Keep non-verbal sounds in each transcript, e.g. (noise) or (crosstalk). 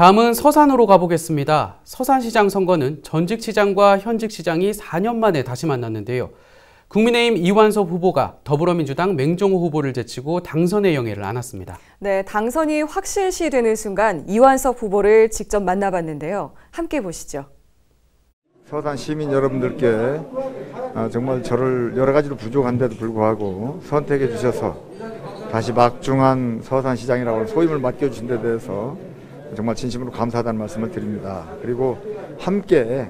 다음은 서산으로 가보겠습니다. 서산시장 선거는 전직 시장과 현직 시장이 4년 만에 다시 만났는데요. 국민의힘 이완섭 후보가 더불어민주당 맹정호 후보를 제치고 당선의 영예를 안았습니다. 네, 당선이 확실시 되는 순간 이완섭 후보를 직접 만나봤는데요. 함께 보시죠. 서산 시민 여러분들께 아, 정말 저를 여러 가지로 부족한데도 불구하고 선택해 주셔서 다시 막중한 서산시장이라고 소임을 맡겨주신 데 대해서 정말 진심으로 감사하다는 말씀을 드립니다. 그리고 함께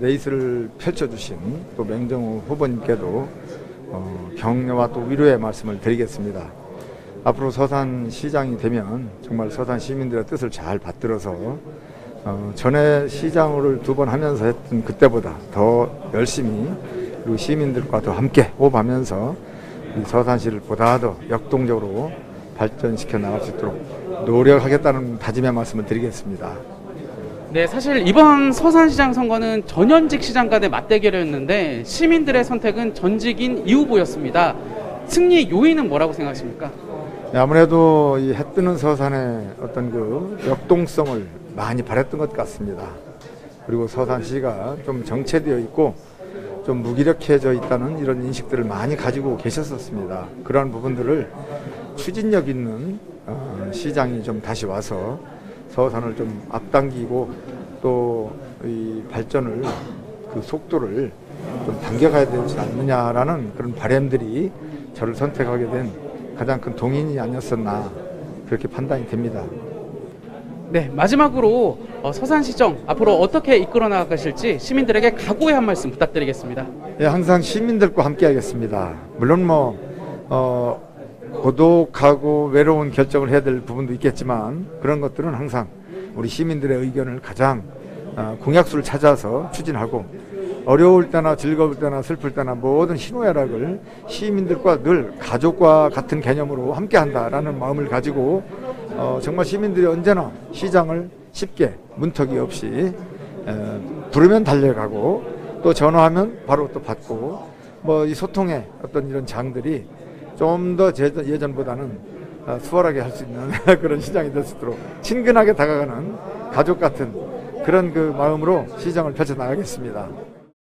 레이스를 펼쳐주신 또 맹정우 후보님께도 어, 격려와 또 위로의 말씀을 드리겠습니다. 앞으로 서산 시장이 되면 정말 서산 시민들의 뜻을 잘 받들어서 어, 전에 시장을 두 번 하면서 했던 그때보다 더 열심히 그리고 시민들과 더 함께 호흡하면서 이 서산시를 보다 더 역동적으로 발전시켜 나갈 수 있도록 노력하겠다는 다짐의 말씀을 드리겠습니다. 네, 사실 이번 서산시장 선거는 전현직 시장 간의 맞대결이었는데 시민들의 선택은 전직인 이 후보였습니다. 승리 요인은 뭐라고 생각하십니까? 네, 아무래도 이 해뜨는 서산의 어떤 그 역동성을 많이 바랬던 것 같습니다. 그리고 서산시가 좀 정체되어 있고 좀 무기력해져 있다는 이런 인식들을 많이 가지고 계셨었습니다. 그러한 부분들을 추진력 있는 어, 시장이 좀 다시 와서 서산을 좀 앞당기고 또 이 발전을 그 속도를 좀 당겨가야 되지 않느냐라는 그런 바램들이 저를 선택하게 된 가장 큰 동인이 아니었었나 그렇게 판단이 됩니다. 네, 마지막으로 어, 서산시정 앞으로 어떻게 이끌어 나가실지 시민들에게 각오의 한 말씀 부탁드리겠습니다. 예, 항상 시민들과 함께 하겠습니다. 물론 뭐 어, 고독하고 외로운 결정을 해야 될 부분도 있겠지만 그런 것들은 항상 우리 시민들의 의견을 가장 어, 공약수를 찾아서 추진하고 어려울 때나 즐거울 때나 슬플 때나 모든 희노애락을 시민들과 늘 가족과 같은 개념으로 함께 한다라는 마음을 가지고 어, 정말 시민들이 언제나 시장을 쉽게 문턱이 없이 에, 부르면 달려가고 또 전화하면 바로 또 받고 뭐 이 소통의 어떤 이런 장들이 좀 더 예전보다는 어, 수월하게 할 수 있는 (laughs) 그런 시장이 될 수 있도록 친근하게 다가가는 가족 같은 그런 그 마음으로 시장을 펼쳐 나가겠습니다.